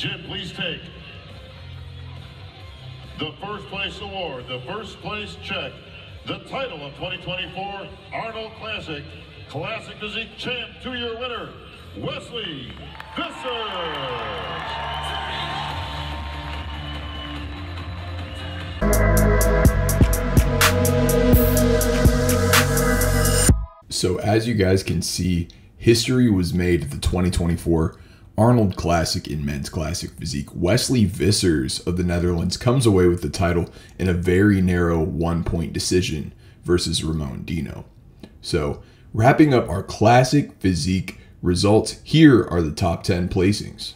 Jim, please take the first place award, the first place check, the title of 2024 Arnold Classic Classic Physique Champ two-year winner, Wesley Vissers. So, as you guys can see, history was made at the 2024 Arnold Classic in men's classic physique. Wesley Vissers of the Netherlands comes away with the title in a very narrow one point decision versus Ramon Dino. So, wrapping up our classic physique results, here are the top 10 placings.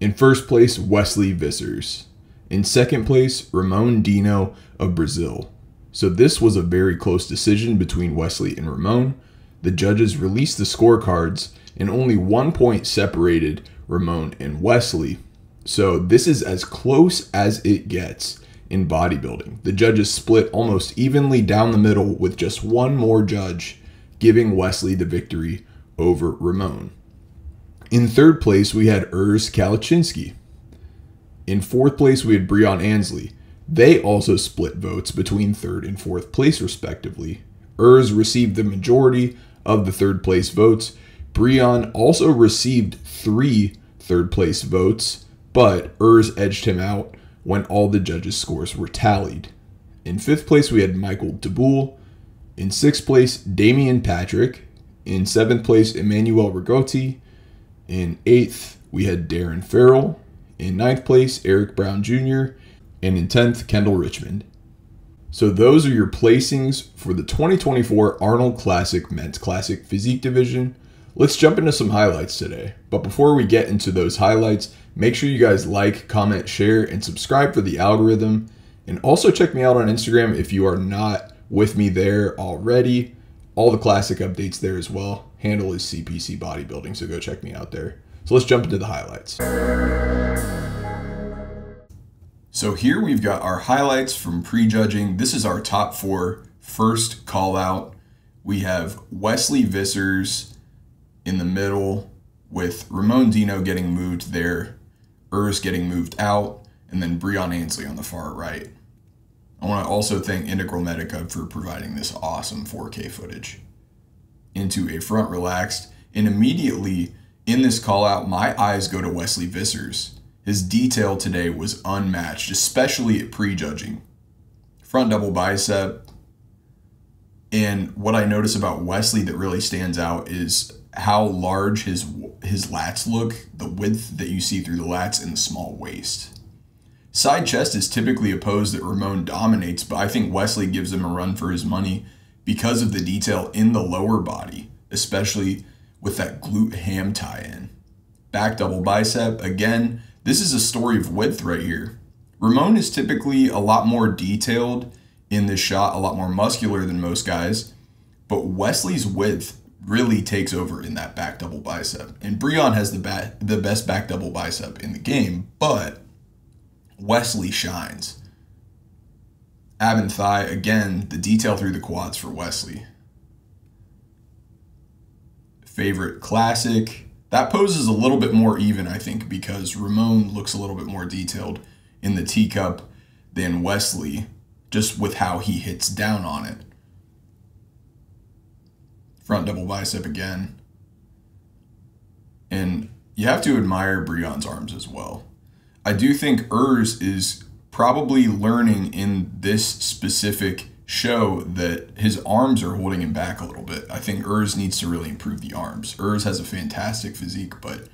In first place, Wesley Vissers. In second place, Ramon Dino of Brazil. So this was a very close decision between Wesley and Ramon. The judges released the scorecards and only one point separated Ramon and Wesley. So this is as close as it gets in bodybuilding. The judges split almost evenly down the middle with just one more judge giving Wesley the victory over Ramon. In third place, we had Urs Kalecinski. In fourth place, we had Breon Ansley. They also split votes between third and fourth place, respectively. Urs received the majority of the third place votes. Breon also received three third place votes, but Urs edged him out when all the judges' scores were tallied. In fifth place, we had Michael DeBoule. In sixth place, Damian Patrick. In seventh place, Emmanuel Rigotti. In eighth, we had Darren Farrell. In ninth place, Eric Brown Jr and in 10th, Kendall Richmond. So those are your placings for the 2024 Arnold Classic Men's Classic Physique Division. Let's jump into some highlights today. But before we get into those highlights, make sure you guys like, comment, share, and subscribe for the algorithm. And also check me out on Instagram if you are not with me there already. All the classic updates there as well. Handle is CPC Bodybuilding, so go check me out there. So let's jump into the highlights. So here we've got our highlights from prejudging. This is our top four first call out, we have Wesley Vissers in the middle with Ramon Dino getting moved there, Urs getting moved out, and then Breon Ansley on the far right. I want to also thank Integral Medica for providing this awesome 4K footage. Into a front relaxed, and immediately in this call out, my eyes go to Wesley Vissers his detail today was unmatched, especially at prejudging. Front double bicep. And what I notice about Wesley that really stands out is how large his his lats look, the width that you see through the lats, and the small waist. Side chest is typically a pose that Ramon dominates, but I think Wesley gives him a run for his money because of the detail in the lower body, especially with that glute ham tie in. Back double bicep, again, this is a story of width right here. Ramon is typically a lot more detailed in this shot, a lot more muscular than most guys, but Wesley's width really takes over in that back double bicep. And Breon has the, ba- the best back double bicep in the game, but Wesley shines. Ab and thigh, again, the detail through the quads for Wesley. Favorite classic, that pose is a little bit more even, I think, because Ramon looks a little bit more detailed in the teacup than Wesley, just with how he hits down on it. Front double bicep again. And you have to admire Breon's arms as well. I do think Urs is probably learning in this specific show that his arms are holding him back a little bit. I think Urs needs to really improve the arms. Urs has a fantastic physique, but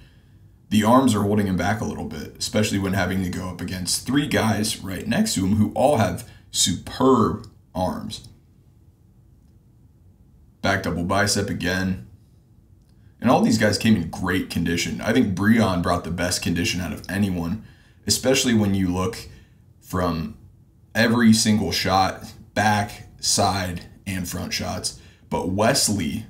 the arms are holding him back a little bit, especially when having to go up against three guys right next to him who all have superb arms. Back double bicep again. And all these guys came in great condition. I think Breon brought the best condition out of anyone, especially when you look from every single shot back, side, and front shots. But Wesley,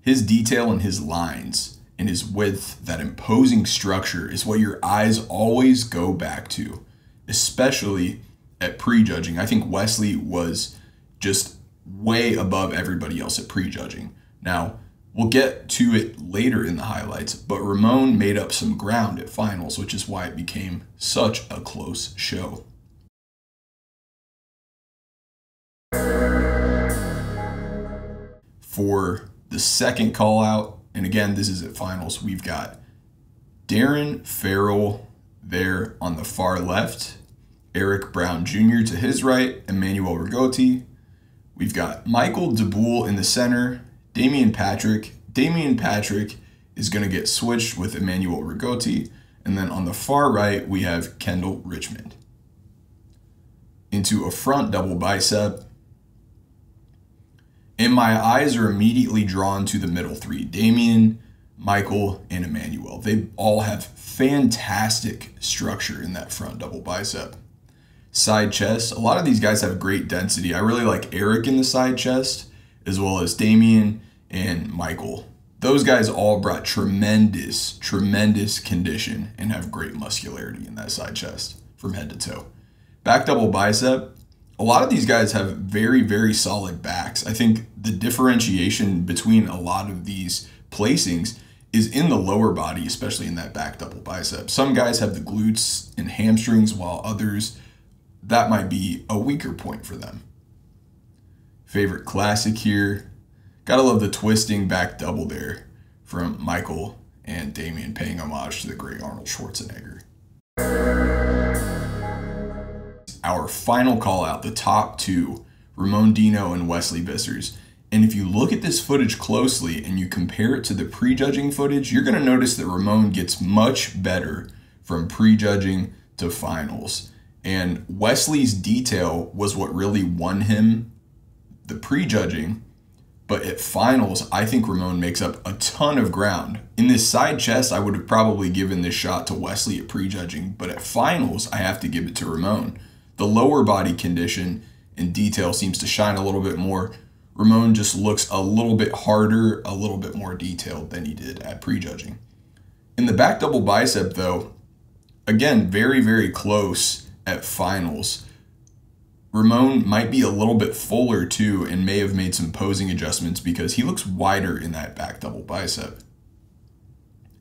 his detail and his lines and his width, that imposing structure is what your eyes always go back to, especially at prejudging. I think Wesley was just way above everybody else at prejudging. Now, We'll get to it later in the highlights, but Ramon made up some ground at finals, which is why it became such a close show. For the second call out, and again, this is at finals, we've got Darren Farrell there on the far left, Eric Brown Jr. to his right, Emmanuel Rigotti. We've got Michael DeBoule in the center, Damian Patrick. Damian Patrick is going to get switched with Emmanuel Rigotti. And then on the far right, we have Kendall Richmond. Into a front double bicep. And my eyes are immediately drawn to the middle three Damian, Michael, and Emmanuel. They all have fantastic structure in that front double bicep. Side chest, a lot of these guys have great density. I really like Eric in the side chest, as well as Damian and Michael. Those guys all brought tremendous, tremendous condition and have great muscularity in that side chest from head to toe. Back double bicep, a lot of these guys have very, very solid backs. I think the differentiation between a lot of these placings is in the lower body, especially in that back double bicep. Some guys have the glutes and hamstrings, while others, that might be a weaker point for them. Favorite classic here. Gotta love the twisting back double there from Michael and Damian paying homage to the great Arnold Schwarzenegger. Our final call out, the top two, Ramon Dino and Wesley Vissers. And if you look at this footage closely and you compare it to the prejudging footage, you're going to notice that Ramon gets much better from prejudging to finals. And Wesley's detail was what really won him the prejudging. But at finals, I think Ramon makes up a ton of ground. In this side chest, I would have probably given this shot to Wesley at prejudging, but at finals, I have to give it to Ramon. The lower body condition and detail seems to shine a little bit more Ramon just looks a little bit harder, a little bit more detailed than he did at prejudging. In the back double bicep, though, again, very, very close at finals. Ramon might be a little bit fuller too and may have made some posing adjustments because he looks wider in that back double bicep.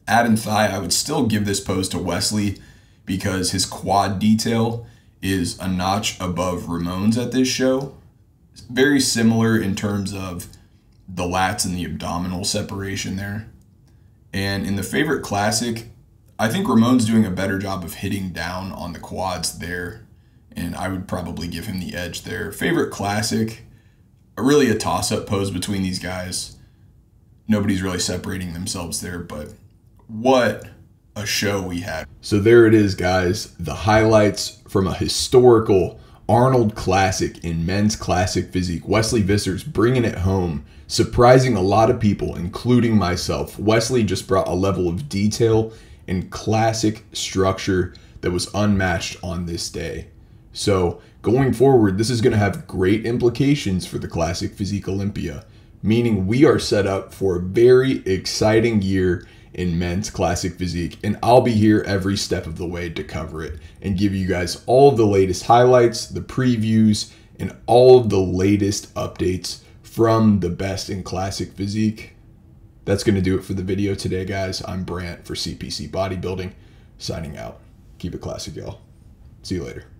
Ab and thigh, I would still give this pose to Wesley because his quad detail is a notch above Ramon's at this show very similar in terms of the lats and the abdominal separation there. And in the favorite classic, I think Ramon's doing a better job of hitting down on the quads there. And I would probably give him the edge there. Favorite classic, really a toss up pose between these guys. Nobody's really separating themselves there, but what a show we had. So there it is, guys. The highlights from a historical Arnold Classic in men's classic physique. Wesley Vissers bringing it home, surprising a lot of people, including myself. Wesley just brought a level of detail and classic structure that was unmatched on this day. So, going forward, this is going to have great implications for the Classic Physique Olympia, meaning we are set up for a very exciting year in men's classic physique, and I'll be here every step of the way to cover it and give you guys all of the latest highlights, the previews, and all of the latest updates from the best in classic physique. That's going to do it for the video today, guys. I'm Brant for CPC Bodybuilding, signing out. Keep it classic, y'all. See you later.